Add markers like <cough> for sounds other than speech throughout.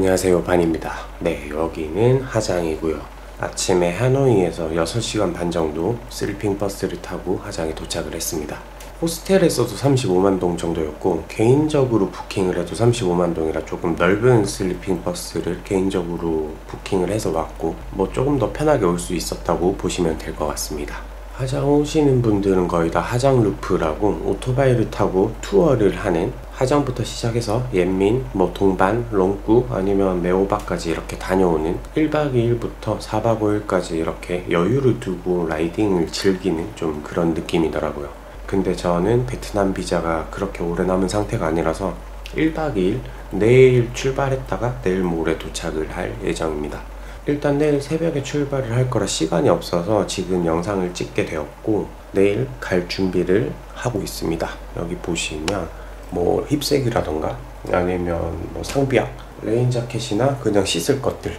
안녕하세요. 반입니다. 네 여기는 하장이고요. 아침에 하노이에서 6시간 반 정도 sleeping bus를 타고 하장에 도착을 했습니다. 호스텔에서도 35만 동 정도였고 개인적으로 부킹을 해도 35만 동이라 조금 넓은 sleeping bus를 개인적으로 부킹을 해서 왔고 뭐 조금 더 편하게 올 수 있었다고 보시면 될 것 같습니다. 하장 오시는 분들은 거의 다 하장 loop라고 오토바이를 타고 투어를 하는 하장부터 시작해서 옌민, 뭐 동반, 롱구 아니면 메오박까지 이렇게 다녀오는 1박 2일부터 4박 5일까지 이렇게 여유를 두고 riding을 즐기는 좀 그런 느낌이더라고요. 근데 저는 베트남 비자가 그렇게 오래 남은 상태가 아니라서 1박 2일 내일 출발했다가 내일 모레 도착을 할 예정입니다. 일단 내일 새벽에 출발을 할 거라 시간이 없어서 지금 영상을 찍게 되었고 내일 갈 준비를 하고 있습니다. 여기 보시면 뭐 힙색이라던가 아니면 뭐 상비약, rain jacket이나 그냥 씻을 것들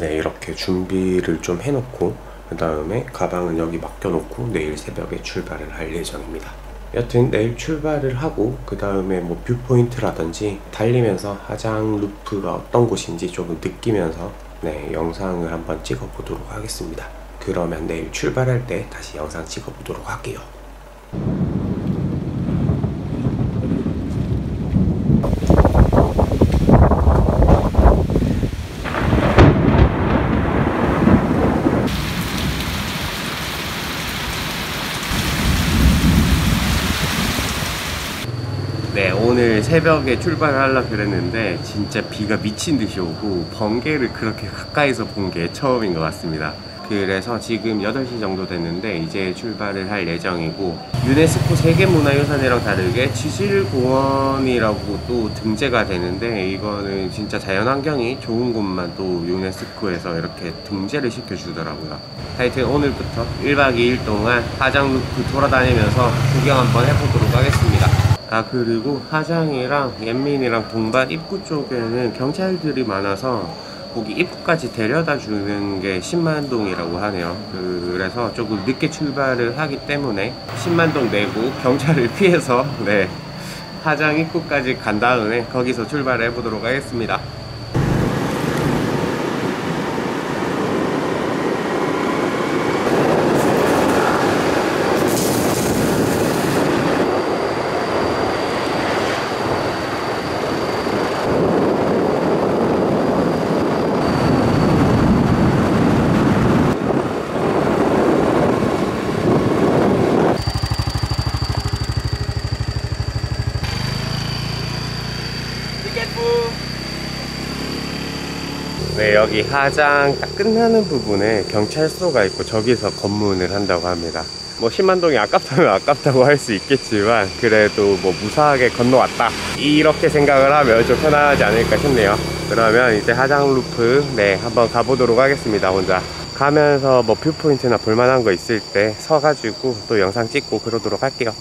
네 이렇게 준비를 좀 해놓고 그 다음에 가방은 여기 맡겨놓고 내일 새벽에 출발을 할 예정입니다. 여튼 내일 출발을 하고 그 다음에 뭐 viewpoint라든지 달리면서 하장 loop가 어떤 곳인지 조금 느끼면서 네 영상을 한번 찍어 보도록 하겠습니다. 그러면 내일 출발할 때 다시 영상 찍어 보도록 할게요. 네, 오늘 새벽에 출발을 하려고 그랬는데 진짜 비가 미친 듯이 오고 번개를 그렇게 가까이서 본 게 처음인 것 같습니다. 그래서 지금 8시 정도 됐는데 이제 출발을 할 예정이고 유네스코 세계문화유산이랑 다르게 지질공원이라고 또 등재가 되는데 이거는 진짜 자연환경이 좋은 곳만 또 유네스코에서 이렇게 등재를 시켜주더라고요. 하여튼 오늘부터 1박 2일 동안 하장루프 돌아다니면서 구경 한번 해보도록 하겠습니다. 아 그리고 하장이랑 옌민이랑 동반 입구 쪽에는 경찰들이 많아서 거기 입구까지 데려다 주는 게 10만동이라고 하네요. 그래서 조금 늦게 출발을 하기 때문에 10만동 내고 경찰을 <laughs> 피해서 네 하장 입구까지 간 다음에 거기서 출발을 해보도록 하겠습니다 네, 여기 하장 딱 끝나는 부분에 경찰서가 있고 저기서 검문을 한다고 합니다. 뭐 10만 동이 아깝다면 아깝다고 할 수 있겠지만 그래도 뭐 무사하게 건너왔다 이렇게 생각을 하면 좀 편하지 않을까 싶네요. 그러면 이제 하장 loop 네 한번 가보도록 하겠습니다. 혼자 가면서 뭐 viewpoint나 볼만한 거 있을 때 서가지고 또 영상 찍고 그러도록 할게요.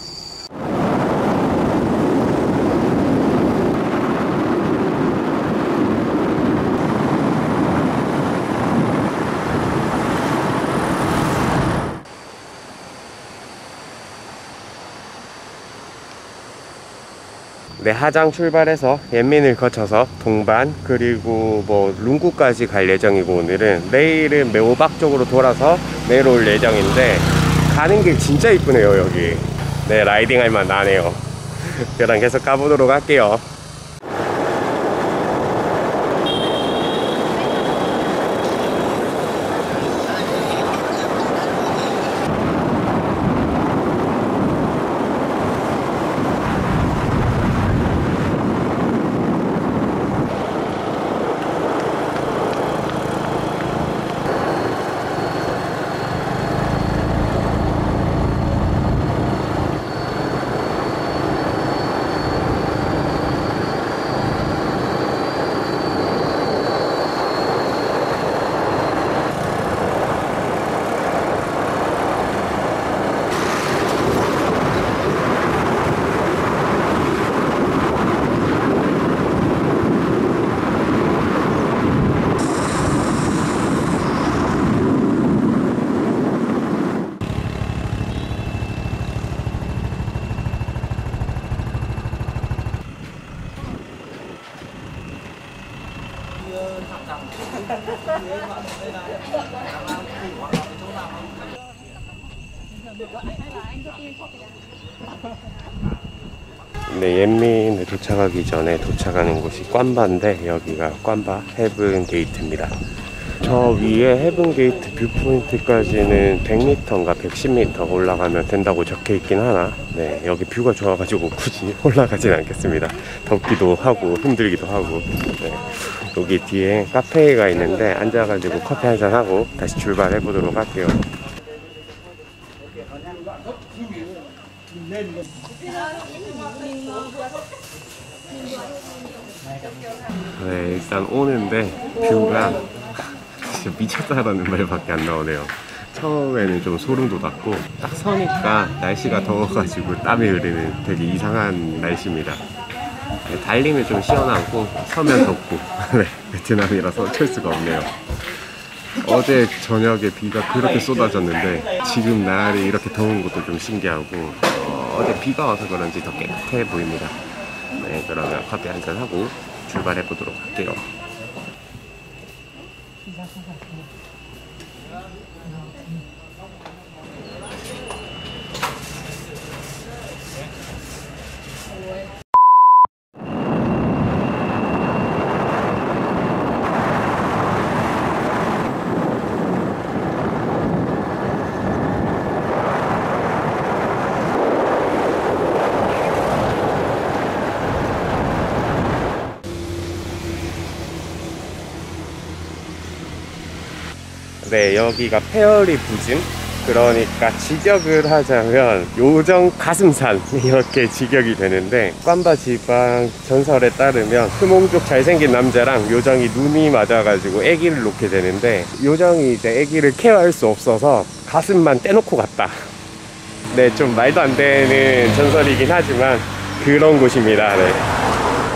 네, 하장 출발해서 옌민을 거쳐서 동반 그리고 뭐 룽구까지 갈 예정이고 오늘은. 내일은 매호박 쪽으로 돌아서 내려올 예정인데 가는 길 진짜 이쁘네요 여기. 네 라이딩 할 만 나네요. <laughs> 그럼 계속 가보도록 할게요 네, 옌민에 도착하기 전에 도착하는 곳이 꽌바인데 여기가 꽌바 Heaven Gate입니다. 저 위에 Heaven Gate viewpoint까지는 100m인가 110m 올라가면 된다고 적혀 있긴 하나? 네 여기 view가 좋아가지고 굳이 올라가진 않겠습니다. 덥기도 하고 힘들기도 하고. 네, 여기 뒤에 카페가 있는데 앉아가지고 커피 한 잔 하고 다시 출발해 보도록 할게요 네 일단 오는데 뷰가 진짜 미쳤다라는 말밖에 안 나오네요. 처음에는 좀 소름 돋았고 딱 서니까 날씨가 더워가지고 땀이 흐르는 되게 이상한 날씨입니다. 네, 달리면 좀 시원하고 서면 덥고 <laughs> 네, 베트남이라서 어쩔 수가 없네요. 어제 저녁에 비가 그렇게 쏟아졌는데 지금 날이 이렇게 더운 것도 좀 신기하고 어, 어제 비가 와서 그런지 더 깨끗해 보입니다. 네, 그러면 커피 한 잔 하고 출발해 보도록 할게요. 네, 여기가 페어리 부진. 그러니까 직역을 하자면 요정 가슴산 <laughs> 이렇게 직역이 되는데 꽌바 지방 전설에 따르면 크몽족 잘생긴 남자랑 요정이 눈이 맞아가지고 아기를 놓게 되는데 요정이 이제 아기를 케어할 수 없어서 가슴만 떼놓고 갔다. 네, 좀 말도 안 되는 전설이긴 하지만 그런 곳입니다. 네.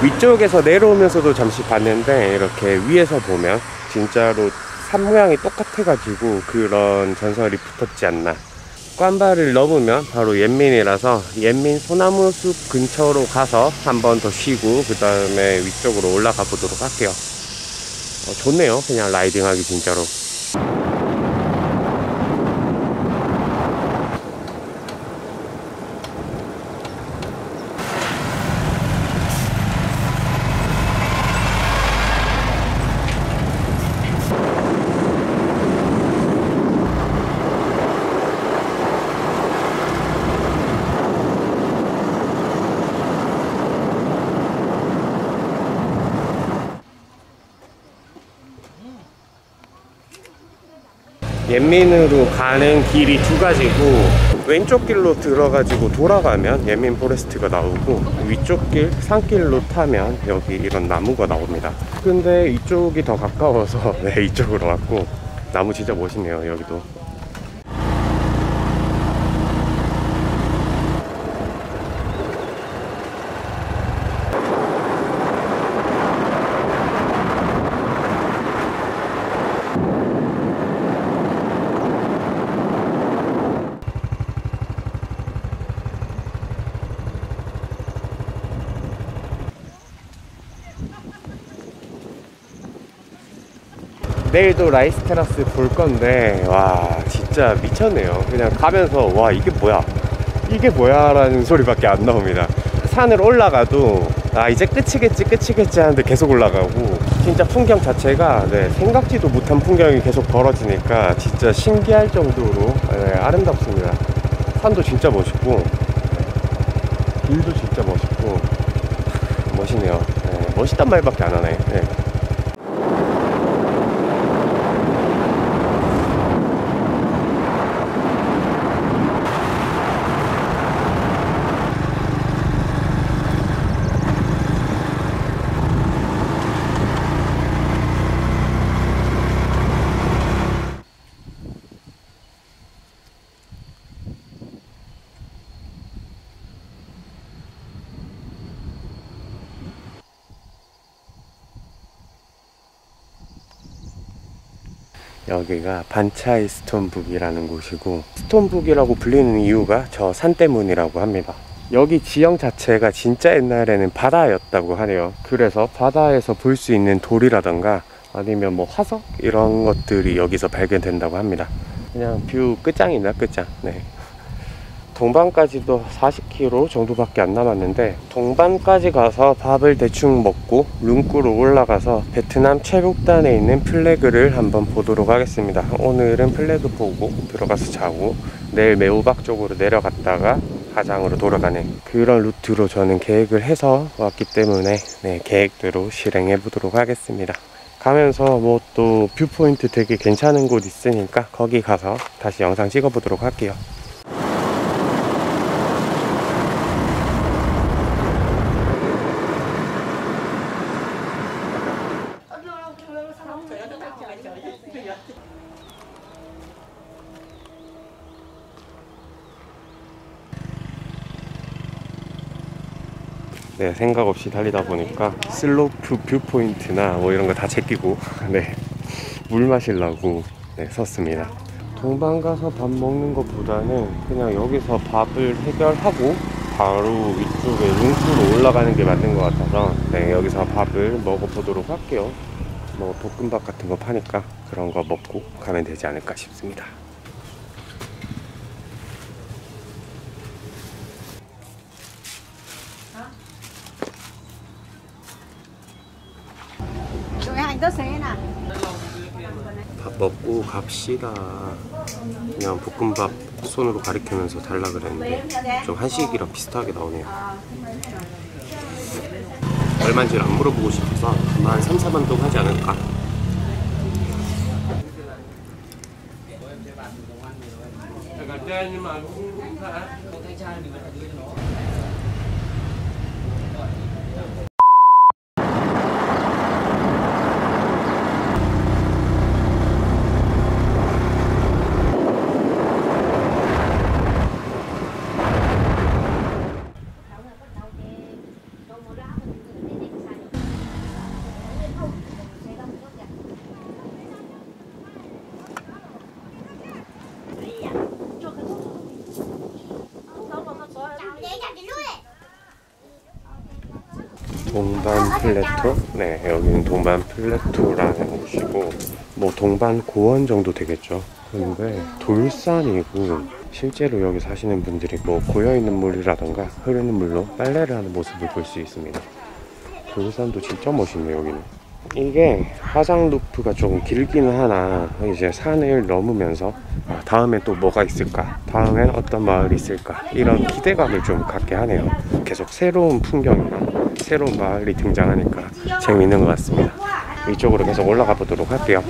위쪽에서 내려오면서도 잠시 봤는데 이렇게 위에서 보면 진짜로 산 모양이 똑같아가지고 그런 전설이 붙었지 않나. 꽌바를 넘으면 바로 옌민이라서 옌민 소나무 숲 근처로 가서 한 번 더 쉬고 그 다음에 위쪽으로 올라가 보도록 할게요. 어, 좋네요. 그냥 라이딩하기 진짜로. 옌민으로 가는 길이 두 가지고 왼쪽 길로 들어가지고 돌아가면 옌민 forest가 나오고 위쪽 길 산길로 타면 여기 이런 나무가 나옵니다. 근데 이쪽이 더 가까워서 <laughs> 네 이쪽으로 왔고 나무 진짜 멋있네요 여기도 내일도 rice terrace 볼 건데 와 진짜 미쳤네요. 그냥 가면서 와 이게 뭐야? 이게 뭐야 라는 소리밖에 안 나옵니다. 산을 올라가도 아 이제 끝이겠지 끝이겠지 하는데 계속 올라가고 진짜 풍경 자체가 네, 생각지도 못한 풍경이 계속 벌어지니까 진짜 신기할 정도로 네, 아름답습니다. 산도 진짜 멋있고 네, 길도 진짜 멋있고 멋있네요. 네, 멋있단 말밖에 안 하네. 네. 여기가 반차이 stone book이라는 곳이고 stone book이라고 불리는 이유가 저 산 때문이라고 합니다. 여기 지형 자체가 진짜 옛날에는 바다였다고 하네요. 그래서 바다에서 볼 수 있는 돌이라던가 아니면 뭐 화석 이런 것들이 여기서 발견된다고 합니다. 그냥 view 끝장입니다. 끝장. 네. 동반까지도 40km 정도밖에 안 남았는데 동반까지 가서 밥을 대충 먹고 룽꾸로 올라가서 베트남 최북단에 있는 flag를 한번 보도록 하겠습니다. 오늘은 flag 보고 들어가서 자고 내일 매오박 쪽으로 내려갔다가 하장으로 돌아가는 그런 루트로 저는 계획을 해서 왔기 때문에 네, 계획대로 실행해 보도록 하겠습니다. 가면서 뭐 또 viewpoint 되게 괜찮은 곳 있으니까 거기 가서 다시 영상 찍어 보도록 할게요. 네, 생각 없이 달리다 보니까 슬로프 viewpoint나 뭐 이런 거 다 제끼고 <laughs> 네, 물 마시려고 네, 섰습니다. 동반 가서 밥 먹는 것보다는 그냥 여기서 밥을 해결하고 바로 위쪽에 룽꾸로 올라가는 게 맞는 것 같아서 네, 여기서 밥을 먹어보도록 할게요. 뭐 볶음밥 같은 거 파니까 그런 거 먹고 가면 되지 않을까 싶습니다. 밥 먹고 갑시다. 그냥 볶음밥 손으로 가리키면서 달라 그랬는데 좀 한식이랑 비슷하게 나오네요. 얼마인지를 안 물어보고 싶어서 한 3, 4만 동 하지 않을까? 동반 plateau? 네, 여기는 동반 plateau라는 곳이고 뭐 동반 고원 정도 되겠죠. 근데 돌산이고 실제로 여기 사시는 분들이 뭐 고여있는 물이라던가 흐르는 물로 빨래를 하는 모습을 볼 수 있습니다. 돌산도 진짜 멋있네요, 여기는. 이게 하장 루프가 조금 길기는 하나 이제 산을 넘으면서 아, 다음에 또 뭐가 있을까 다음엔 어떤 마을이 있을까 이런 기대감을 좀 갖게 하네요 계속 새로운 풍경이랑 새로운 마을이 등장하니까 재미있는 것 같습니다. 이쪽으로 계속 올라가 보도록 할게요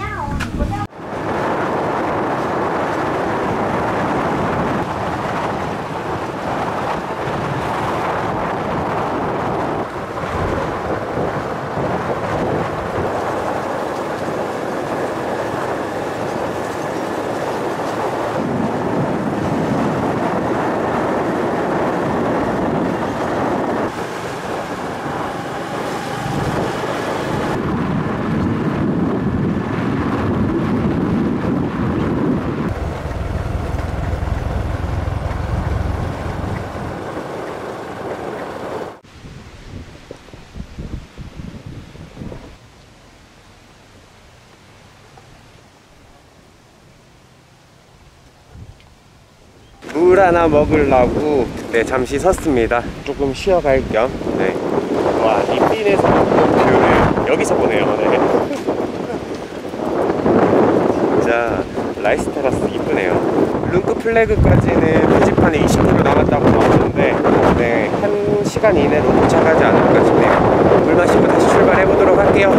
물 하나 먹으려고. 네 잠시 섰습니다. 조금 쉬어갈 겸. 네. 와 이빈에서 view를 여기서 보네요. 네. <laughs> 진짜 rice terrace 이쁘네요. 룽꾸 flag까지는 표지판에 20km 남았다고 나오는데 네, 한 시간 이내로 도착하지 않을까 싶네요. 물 마시고 다시 출발해 보도록 할게요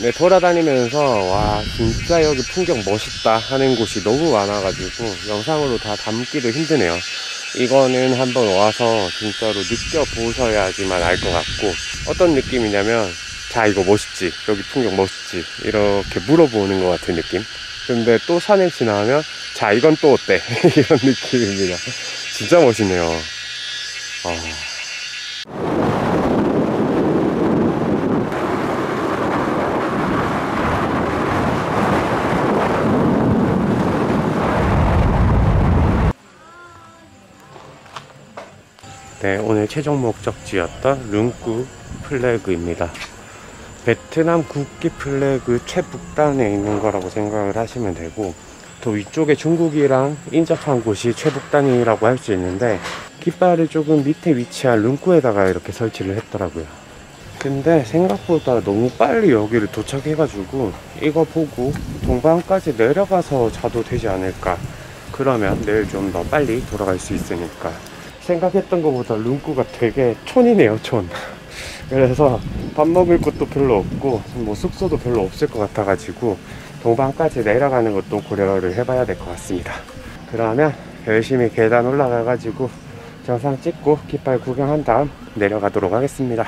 네, 돌아다니면서 와 진짜 여기 풍경 멋있다 하는 곳이 너무 많아가지고 영상으로 다 담기도 힘드네요. 이거는 한번 와서 진짜로 느껴보셔야지만 알 것 같고 어떤 느낌이냐면 자 이거 멋있지? 여기 풍경 멋있지? 이렇게 물어보는 것 같은 느낌? 근데 또 산에 지나면 자 이건 또 어때? <laughs> 이런 느낌입니다. 진짜 멋있네요. 아. 최종 목적지였던 룬꾸 플래그입니다. 베트남 국기 플래그 최북단에 있는 거라고 생각을 하시면 되고 또 위쪽에 중국이랑 인접한 곳이 최북단이라고 할 수 있는데 깃발을 조금 밑에 위치한 룬꾸에다가 이렇게 설치를 했더라고요. 근데 생각보다 너무 빨리 여기를 도착해가지고 이거 보고 동방까지 내려가서 자도 되지 않을까 그러면 내일 좀 더 빨리 돌아갈 수 있으니까 생각했던 것보다 룸꾸가 되게 촌이네요 촌. 그래서 밥 먹을 곳도 별로 없고 뭐 숙소도 별로 없을 것 같아 가지고 동방까지 내려가는 것도 고려를 해봐야 될 것 같습니다. 그러면 열심히 계단 올라가 가지고 정상 찍고 깃발 구경한 다음 내려가도록 하겠습니다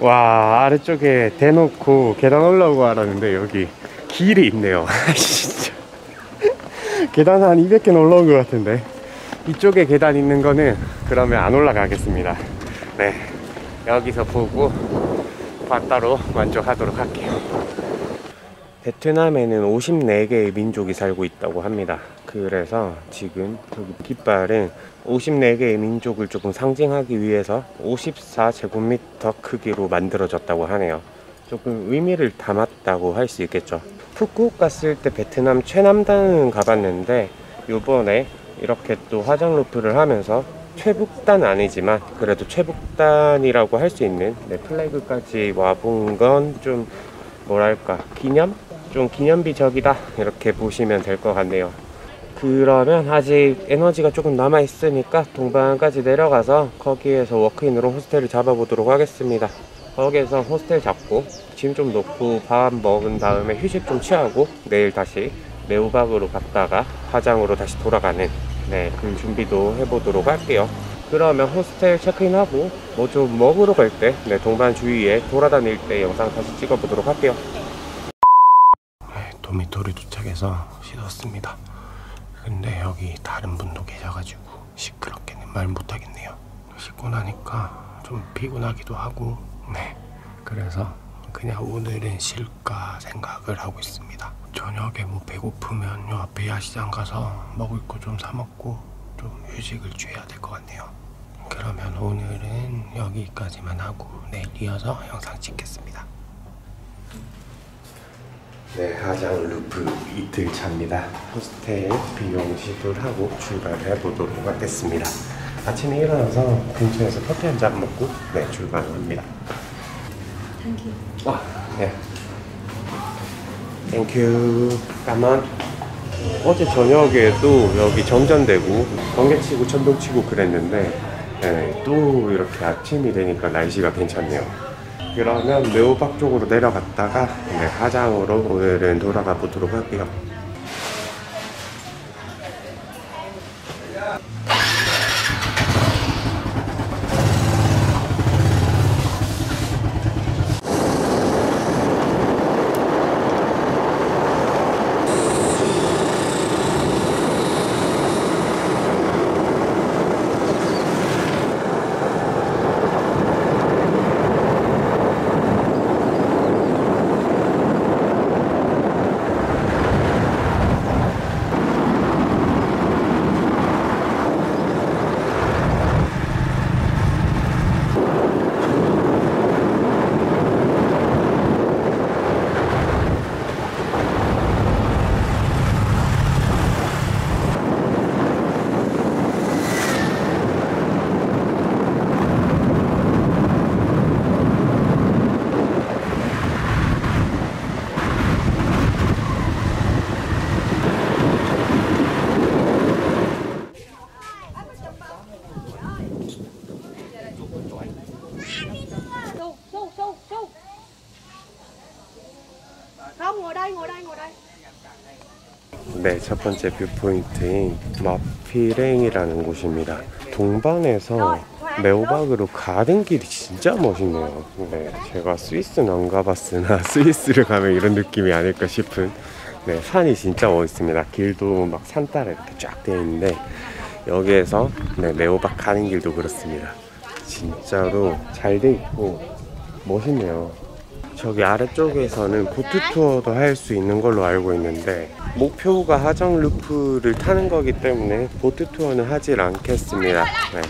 와 아래쪽에 대놓고 계단 올라오고 하라는데 여기 길이 있네요. <laughs> 진짜. 계단 한 200개는 올라온 것 같은데. 이쪽에 계단 있는 거는 그러면 안 올라가겠습니다. 네. 여기서 보고 바다로 만족하도록 할게요 베트남에는 54개의 민족이 살고 있다고 합니다 그래서 지금 여기 깃발은 54개의 민족을 조금 상징하기 위해서 54제곱미터 크기로 만들어졌다고 하네요. 조금 의미를 담았다고 할 수 있겠죠. 푸꾸옥 갔을 때 베트남 최남단은 가봤는데 요번에 이렇게 또 화장 루프를 하면서 최북단 아니지만 그래도 최북단이라고 할 수 있는 네, 플래그까지 와본 건 좀 뭐랄까 기념? 좀 기념비적이다 이렇게 보시면 될 것 같네요. 그러면 아직 에너지가 조금 남아 있으니까 동방까지 내려가서 거기에서 워크인으로 호스텔을 잡아 보도록 하겠습니다. 거기에서 호스텔 잡고 짐 좀 놓고 밥 먹은 다음에 휴식 좀 취하고 내일 다시 레오박으로 갔다가 화장으로 다시 돌아가는 네, 그 준비도 해보도록 할게요. 그러면 호스텔 체크인하고 뭐 좀 먹으러 갈 때 네, 동반 주위에 돌아다닐 때 영상 다시 찍어보도록 할게요. 네, 도미토리 도착해서 씻었습니다 근데 여기 다른 분도 계셔가지고 시끄럽게는 말 못하겠네요. 씻고 나니까 좀 피곤하기도 하고, 네. 그래서 그냥 오늘은 쉴까 생각을 하고 있습니다. 저녁에 뭐 배고프면 요 앞에 야시장 가서 먹을 거 좀 사 먹고 좀 휴식을 취해야 될 것 같네요. 그러면 오늘은 여기까지만 하고 내일 이어서 영상 찍겠습니다. 네, 하장 루프 이틀 차입니다. 호스텔 비용 지불하고 출발해 보도록 하겠습니다. 아침에 일어나서 근처에서 커피 한 잔 먹고 네 출발을 합니다. Thank you. 아, 네. Thank you. Cảm ơn. 어제 저녁에도 여기 정전되고 번개치고 천둥치고 그랬는데 네, 또 이렇게 아침이 되니까 날씨가 괜찮네요. 그러면 매호박 쪽으로 내려갔다가 네, 화장으로 오늘은 돌아가 보도록 할게요. 첫 번째 viewpoint인 마피랭이라는 곳입니다. 동반에서 매오박으로 가는 길이 진짜 멋있네요. 네, 제가 스위스는 안 가봤으나 <laughs> 스위스를 가면 이런 느낌이 아닐까 싶은 네, 산이 진짜 멋있습니다. 길도 막 산 따라 이렇게 쫙 되어 있는데 여기에서 네, 매오박 가는 길도 그렇습니다. 진짜로 잘 돼 있고 멋있네요. 저기 아래쪽에서는 보트 투어도 할 수 있는 걸로 알고 있는데 목표가 하정 루프를 타는 거기 때문에 보트 투어는 하질 않겠습니다. 네.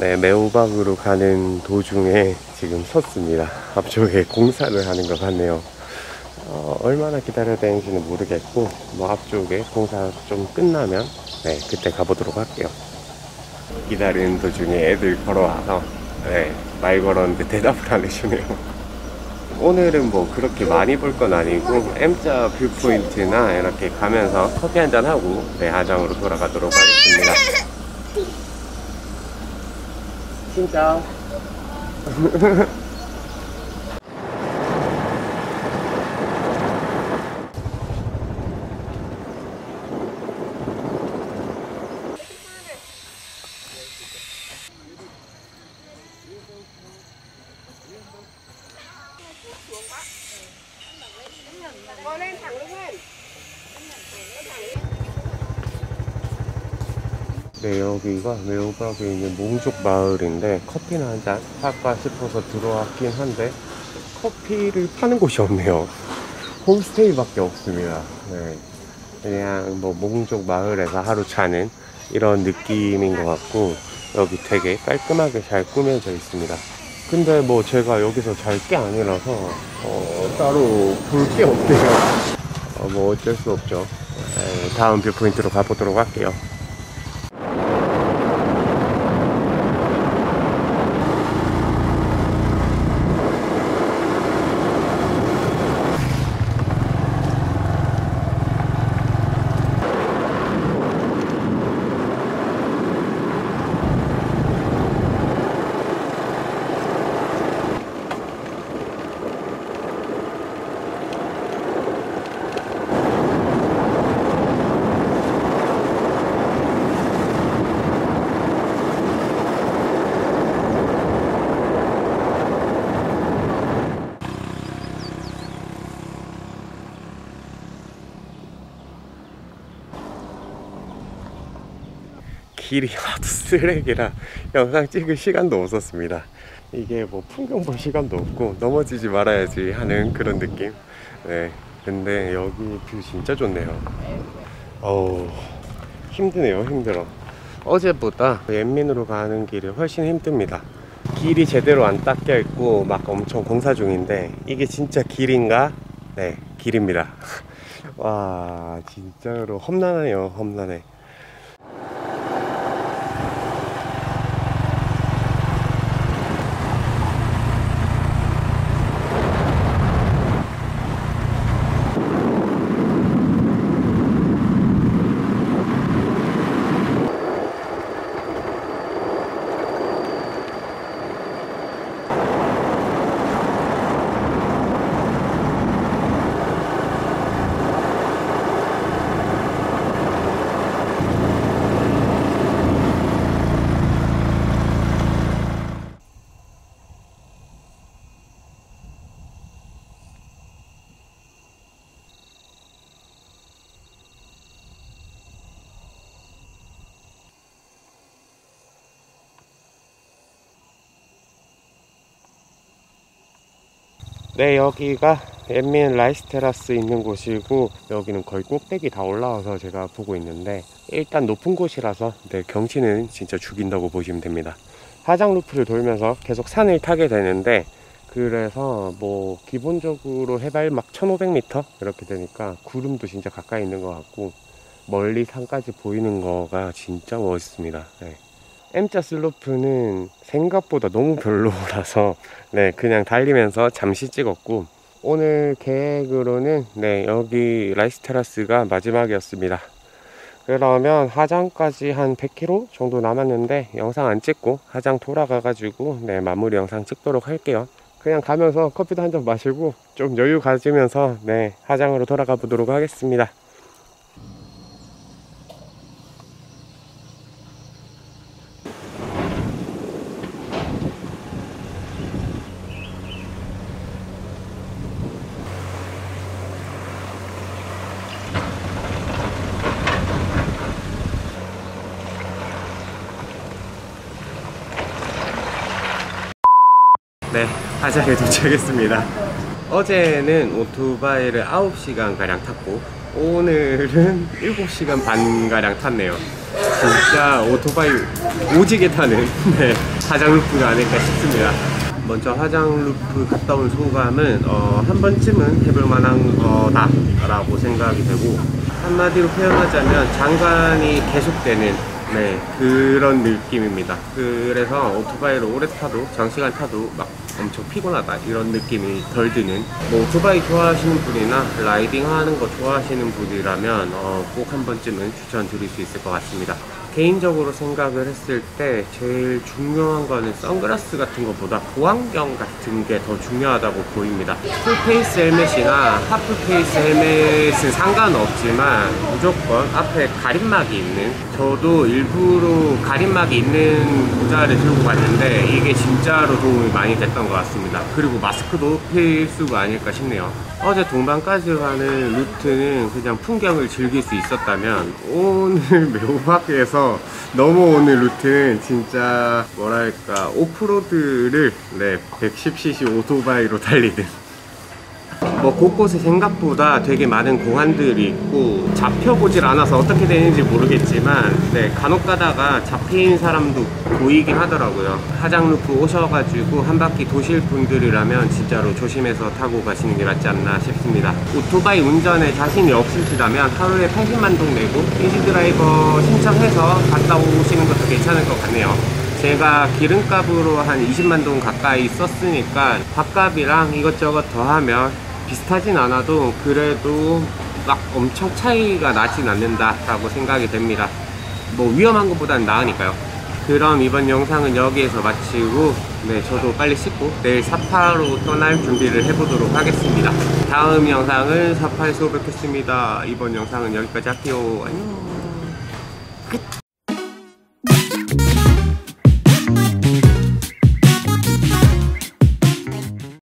네, 매오박으로 가는 도중에 지금 섰습니다. 앞쪽에 공사를 하는 것 같네요. 어, 얼마나 기다려야 되는지는 모르겠고, 뭐 앞쪽에 공사 좀 끝나면, 네, 그때 가보도록 할게요. 기다리는 도중에 애들 걸어와서, 네, 말 걸었는데 대답을 안 해주네요. 오늘은 뭐 그렇게 많이 볼 건 아니고, M자 viewpoint나 이렇게 가면서 커피 한잔 하고, 네, 하장으로 돌아가도록 하겠습니다. xin chào. Ngồi lên thẳng lưng lên. 네, 여기가 매호박에 있는 몽족 마을인데 커피나 한잔 할까 싶어서 들어왔긴 한데 커피를 파는 곳이 없네요. 홈스테이밖에 없습니다. 네, 그냥 뭐 몽족 마을에서 하루 자는 이런 느낌인 것 같고 여기 되게 깔끔하게 잘 꾸며져 있습니다. 근데 뭐 제가 여기서 잘 게 아니라서 어, 따로 볼 게 없대요. 어, 뭐 어쩔 수 없죠. 네, 다음 뷰포인트로 가보도록 할게요. 길이 하도 쓰레기라 영상 찍을 시간도 없었습니다. 이게 뭐 풍경 볼 시간도 없고 넘어지지 말아야지 하는 그런 느낌. 네. 근데 여기 view 진짜 좋네요. 어우, 힘드네요, 힘들어. 어제보다 옌민으로 가는 길이 훨씬 힘듭니다. 길이 제대로 안 닦여 있고 막 엄청 공사 중인데 이게 진짜 길인가? 네, 길입니다. <laughs> 와, 진짜로 험난해요, 험난해. 네, 여기가 옌민 rice terrace 있는 곳이고 여기는 거의 꼭대기 다 올라와서 제가 보고 있는데 일단 높은 곳이라서 네, 경치는 진짜 죽인다고 보시면 됩니다. 하장 루프를 돌면서 계속 산을 타게 되는데 그래서 뭐 기본적으로 해발 막 1500m 이렇게 되니까 구름도 진짜 가까이 있는 것 같고 멀리 산까지 보이는 거가 진짜 멋있습니다. 네. M자 슬로프는 생각보다 너무 별로라서 <laughs> 네 그냥 달리면서 잠시 찍었고 오늘 계획으로는 네 여기 라이스 테라스가 마지막이었습니다. 그러면 하장까지 한 100km 정도 남았는데 영상 안 찍고 하장 돌아가 가지고 네 마무리 영상 찍도록 할게요. 그냥 가면서 커피도 한 잔 마시고 좀 여유 가지면서 네 하장으로 돌아가 보도록 하겠습니다. 네, 하장에 도착했습니다. 어제는 오토바이를 9시간 가량 탔고 오늘은 7시간 반 가량 탔네요. 진짜 오토바이 오지게 타는 <laughs> 네, 하장 루프가 아닐까 싶습니다. 먼저 하장 루프 갔다 온 소감은 어, 한 번쯤은 해볼 만한 거다 라고 생각이 되고 한마디로 표현하자면 장관이 계속되는 네 그런 느낌입니다. 그래서 오토바이를 오래 타도 장시간 타도 막 엄청 피곤하다 이런 느낌이 덜 드는 뭐 오토바이 좋아하시는 분이나 riding 하는 거 좋아하시는 분이라면 어, 꼭 한 번쯤은 추천드릴 수 있을 것 같습니다. 개인적으로 생각을 했을 때 제일 중요한 거는 선글라스 같은 것보다 보안경 같은 게 더 중요하다고 보입니다. full face 헬멧이나 half face 헬멧은 상관없지만 무조건 앞에 가림막이 있는 저도 일부러 가림막이 있는 모자를 들고 갔는데 이게 진짜로 도움이 많이 됐던 것 같습니다. 그리고 마스크도 필수가 아닐까 싶네요. 어제 동반까지 가는 루트는 그냥 풍경을 즐길 수 있었다면 오늘 <laughs> 메오박에서 넘어오는 루트는 진짜 뭐랄까 오프로드를 네 110cc 오토바이로 달리듯 뭐 곳곳에 생각보다 되게 많은 공안들이 있고 잡혀보질 않아서 어떻게 되는지 모르겠지만 네 간혹 가다가 잡힌 사람도 보이긴 하더라고요. 하장 루프 오셔가지고 한 바퀴 도실 분들이라면 진짜로 조심해서 타고 가시는 게 맞지 않나 싶습니다. 오토바이 운전에 자신이 없으시다면 하루에 80만 동 내고 easy driver 신청해서 갔다 오시는 것도 괜찮을 것 같네요. 제가 기름값으로 한 20만 동 가까이 썼으니까 밥값이랑 이것저것 더하면 비슷하진 않아도 그래도 막 엄청 차이가 나진 않는다라고 생각이 됩니다. 뭐 위험한 것보다는 나으니까요. 그럼 이번 영상은 여기에서 마치고 네 저도 빨리 씻고 내일 사파로 떠날 준비를 해보도록 하겠습니다. 다음 영상은 사파에서 뵙겠습니다. 이번 영상은 여기까지 할게요. 안녕. 끝.